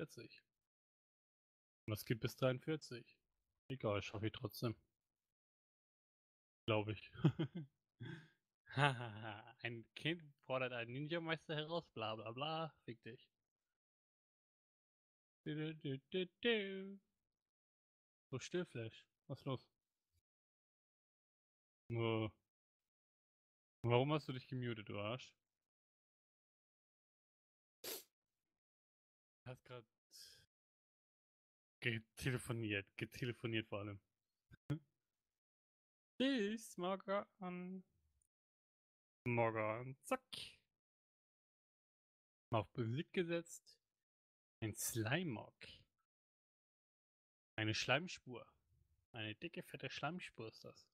40. Und das geht bis 43. Egal, schaffe ich trotzdem. Glaube ich. Ein Kind fordert einen Ninja-Meister heraus, bla bla bla, fick dich. Du, du, du, du. So Stillflash, was ist los? Warum hast du dich gemutet, du Arsch? Hast gerade getelefoniert, getelefoniert vor allem. Bis morgen. Morgen, zack. Auf Musik gesetzt. Ein Slimemock. Eine Schleimspur. Eine dicke, fette Schleimspur ist das.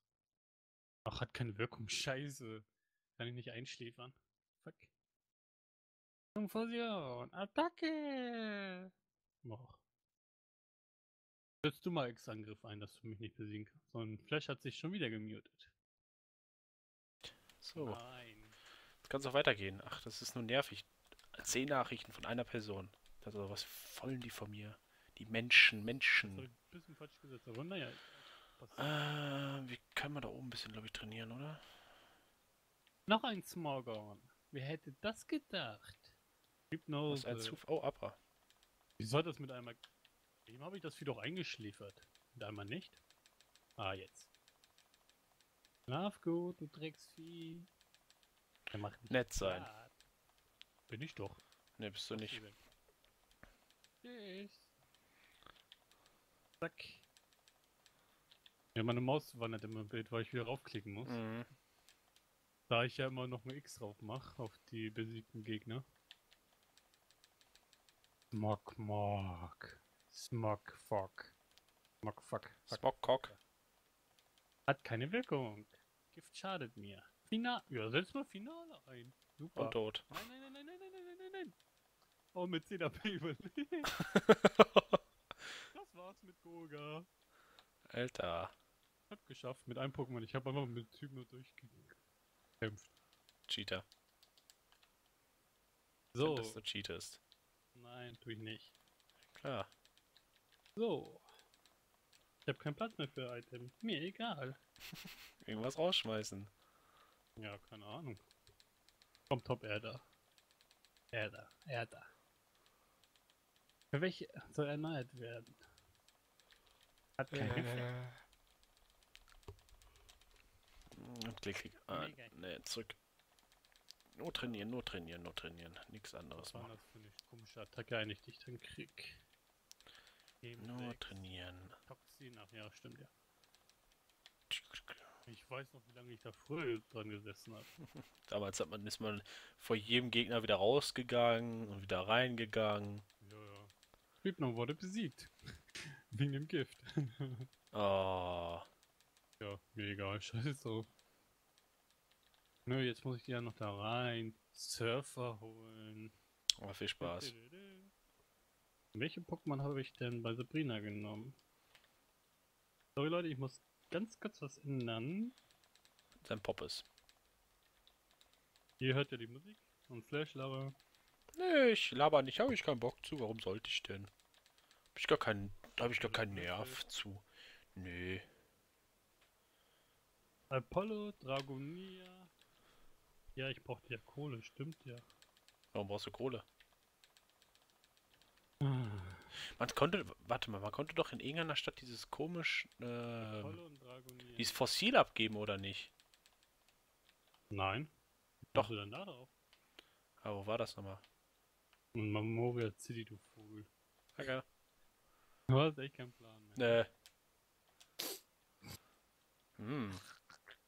Ach, hat keine Wirkung. Scheiße. Kann ich nicht einschläfern. Konfusion. Attacke. Och. Setzt du mal X-Angriff ein, dass du mich nicht besiegen kannst. So ein Flash hat sich schon wieder gemutet. So, Nein. jetzt kann es auch weitergehen. Ach, das ist nur nervig. Zehn Nachrichten von einer Person. Also, was wollen die von mir? Die Menschen, Menschen. ein bisschen falsch gesetzt, aber naja. Äh, wie kann man da oben ein bisschen, glaube ich, trainieren, oder? Noch ein Smorgon. Wer hätte das gedacht? Was Hypnose. ein Zuf. Oh, Abra. Wie soll das mit einmal. Eben habe ich das Vieh doch eingeschläfert. Und einmal nicht. Ah, jetzt. Schlaf gut, du Drecksvieh. Er macht Nett sein. platt. Bin ich doch. Ne, bist du nicht. Tschüss. Zack. Ja, meine Maus wandert immer im Bild, weil ich wieder raufklicken muss. Mhm. Da ich ja immer noch ein X drauf mache auf die besiegten Gegner. Smog, Smog. Smog, Fuck. Smog, Fuck. fuck. Smogcock. Hat keine Wirkung. Gift schadet mir. Final. Ja, setz mal Finale ein. Super. Und tot. Nein, nein, nein, nein, nein, nein, nein, nein, nein. Oh, mit 10 AP überlebt. Das war's mit Goga. Alter. Hab geschafft mit einem Pokémon. Ich habe einfach mit Typen nur durchgekämpft. Cheater. So. Dass du cheatest. Nein, tu ich nicht. Klar. So. Ich habe keinen Platz mehr für Item. Mir egal. Irgendwas rausschmeißen. Ja, keine Ahnung. Komm, Top Erda. Erda, Erda. Für welche soll erneuert werden? Hat keinen Effekt. Und klick, klick. Ah, Mega. ne, zurück. Nur trainieren, nur trainieren, nur trainieren. Nichts anderes machen. das für eine komische Attacke eigentlich, die ich dann krieg? Game Nur sechs. trainieren. Toxin, ach ja, stimmt ja. Ich weiß noch, wie lange ich da früher dran gesessen habe. Damals hat man, ist man vor jedem Gegner wieder rausgegangen und wieder reingegangen. Ja, ja. Hypno wurde besiegt. Wegen dem Gift. Oh, ja, mir egal, scheiß drauf. Nö, jetzt muss ich ja noch da rein. Surfer holen. aber viel Spaß. Welche Pokémon habe ich denn bei Sabrina genommen? Sorry Leute, ich muss ganz kurz was ändern. Sein Poppes. Ihr hört ja die Musik und Flash Lava. Nee, ich laber nicht, habe ich keinen Bock zu. Warum sollte ich denn? Hab ich gar keinen, habe ich gar keinen Nerv zu. Nee. Apollo, Dragonia. Ja, ich brauchte ja Kohle, stimmt ja. Warum brauchst du Kohle? Ah, Man konnte, warte mal, man konnte doch in irgendeiner Stadt dieses komisch, äh, dieses Fossil abgeben, oder nicht? Nein. Doch. Denn da drauf? Aber wo war das nochmal? Und Memoria City, du Vogel. Okay. Du hast echt keinen Plan mehr. Nee. Hm.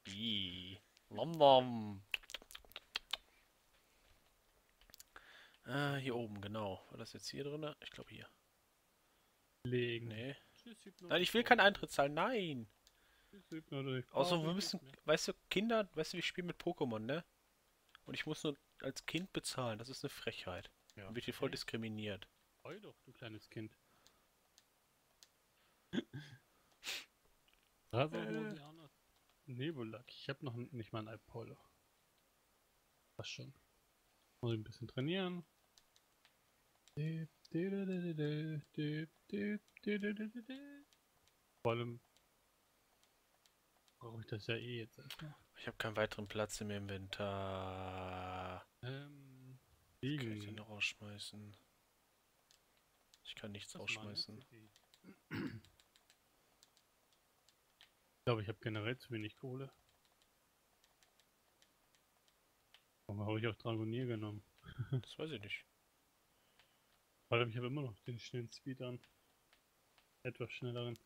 Ih. Nom nom. Ah, hier oben, genau. War das jetzt hier drin? Ich glaube hier. Legen. Nee. Tschüss. Nein, ich will keinen Eintritt zahlen. Nein. Tschüss, Außer wir müssen, weißt du, Kinder, weißt du, wir spielen mit Pokémon, ne? Und ich muss nur als Kind bezahlen. Das ist eine Frechheit. Ja. Dann wird hier voll diskriminiert. Heul doch, du kleines Kind. Rasorosianer. Nebulak. Ich habe noch nicht mal ein Apollo. Was schon. Muss ich ein bisschen trainieren. Vor allem brauche ich das ja eh jetzt erstmal. Ich habe keinen weiteren Platz im Inventar. Ähm, Kann ich liegen. den rausschmeißen? Ich kann nichts Das rausschmeißen. Ich glaube, ich habe generell zu wenig Kohle. Warum habe ich auch Dragonier genommen? Das weiß ich nicht. Weil ich habe immer noch den schnellen Speed an. Etwas schnelleren.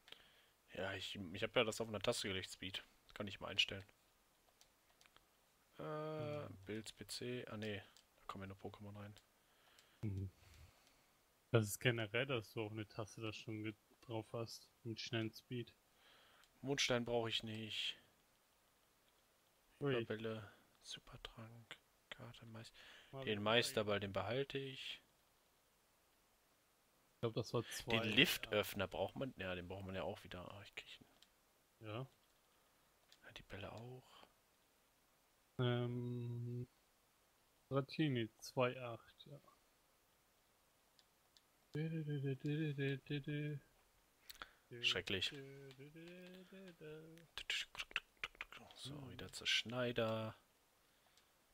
Ja, ich, ich habe ja das auf einer Taste gelegt, Speed. Das kann ich mal einstellen. Äh, Hm. Bild, PC. Ah, nee. Da kommen ja nur Pokémon rein. Mhm. Das ist generell, dass du auf eine Taste das schon drauf hast. Mit schnellen Speed. Mondstein brauche ich nicht. Ui. Überwelle, Supertrank, Karte, Meister. Den Meisterball, den behalte ich. Glaube, das war zwei. Den Liftöffner braucht man. Ja, den braucht man ja auch wieder. Ah, ich krieg ihn. Ja. Ja, die Bälle auch. Ähm. Ratini 2.8, ja. Schrecklich. So, wieder zur Schneider.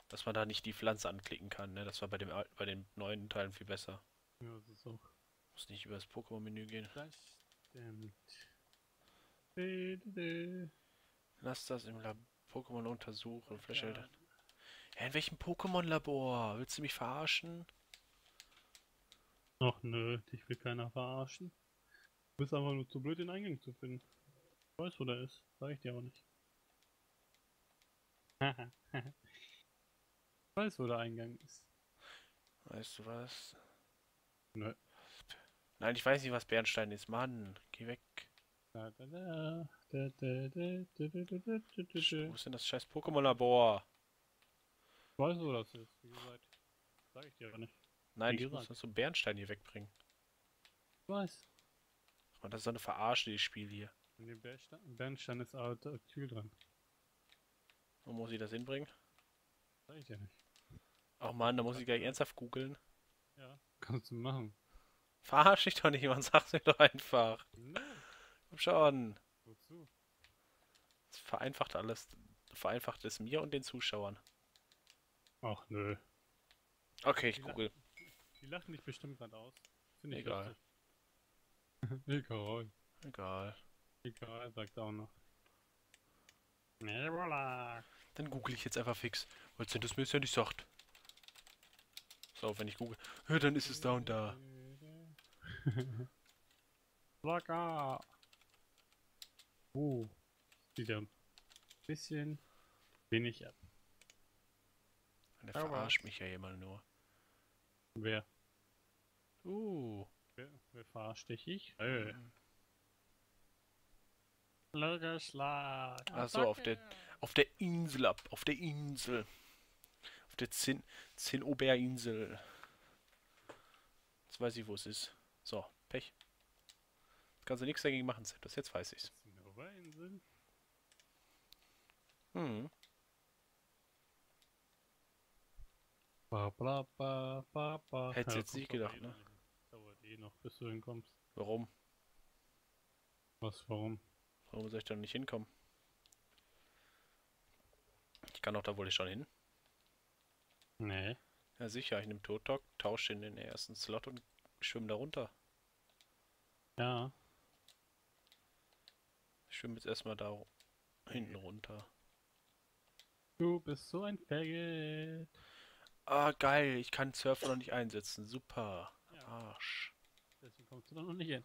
Dass man da nicht die Pflanze anklicken kann, ne? Das war bei dem bei den neuen Teilen viel besser. Ja, das ist auch. Muss nicht über das Pokémon-Menü gehen. Das stimmt. Lass das im Lab Pokémon untersuchen. Ja. ja, in welchem Pokémon-Labor? Willst du mich verarschen? Ach nö, dich will keiner verarschen. Du bist einfach nur zu blöd, den Eingang zu finden. Ich weiß, wo der ist. Sag ich dir auch nicht. ich weiß, wo der Eingang ist. Weißt du was? Nö. Nein, ich weiß nicht, was Bernstein ist. Mann, geh weg. Wo ist denn das scheiß Pokémon-Labor? Ich weiß, wo das ist, wie gesagt. Sag ich dir aber nicht. Nein, wie ich gesagt. muss das so Bernstein hier wegbringen. Ich weiß. Und das ist so eine Verarsche, Spiel hier. In dem Bernstein, ist auch der Kühl dran. Wo muss ich das hinbringen? Sag ich dir nicht. Ach man, da muss ich gleich ernsthaft googeln. Ja, kannst du machen. Verarsch dich doch nicht, man sag's mir doch einfach. Nö. Komm schon. Wozu? Das vereinfacht alles. Vereinfacht es mir und den Zuschauern. Ach nö. Okay, ich Die google. Die lachen dich bestimmt gerade aus. Finde ich Egal. Egal. Egal. Egal, sagt auch noch. Nee, voilà. Dann google ich jetzt einfach fix. Weil das mir jetzt ja nicht sagt. So, wenn ich google. Ja, dann ist es da und da. Locker. Uh. Sieht ja ein bisschen wenig ab. Der Aber- verarscht mich ja immer nur. Wer? Uh. Wer, wer verarscht dich? Ich? Hey. Lückerschlag. Ach so, auf der, auf der Insel ab. Auf der Insel. Auf der Zin, Zinnoberinsel. Jetzt weiß ich, wo es ist. So, Pech. Kannst du nichts dagegen machen, das jetzt weiß ich's. Zinnoberinsel? Hm. Ba, bla, ba, ba, ba. Hätt's jetzt kommt nicht gedacht, eh ne? Dauert eh noch, bis du hinkommst. Warum? Was, warum? Warum soll ich da nicht hinkommen? Ich kann doch da wohl schon hin. Nee. Ja sicher, ich nehme Totok, tausche in den ersten Slot und schwimme da runter. Ja. Ich schwimme jetzt erstmal da hinten runter. Du bist so ein Faggot. Ah, geil, ich kann Surfer noch nicht einsetzen. Super. Ja. Arsch. Deswegen kommst du da noch nicht hin.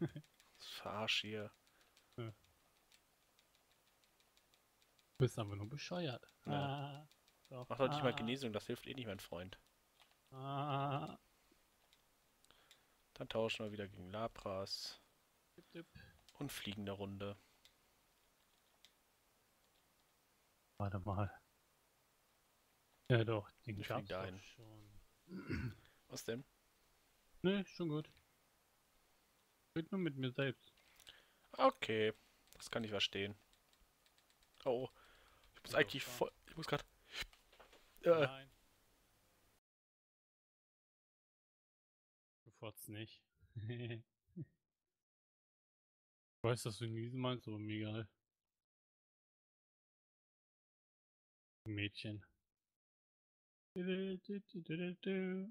Das Verarsch hier. Du bist einfach nur bescheuert. Ja. Ah. Mach doch nicht mal ah, Genesung, das hilft eh nicht, mein Freund. Ah, Dann tauschen wir wieder gegen Lapras und fliegen der Runde. Warte mal. Ja doch, den Ich gab's doch ein. schon. Was denn? Ne, schon gut. Red nur mit mir selbst. Okay, das kann ich verstehen. Oh, ich muss Ja, eigentlich voll. Ich muss gerade. Äh, Nein. Quatsch nicht. ich weiß, dass du niesen meinst, aber mir egal. Mädchen. Du, du, du.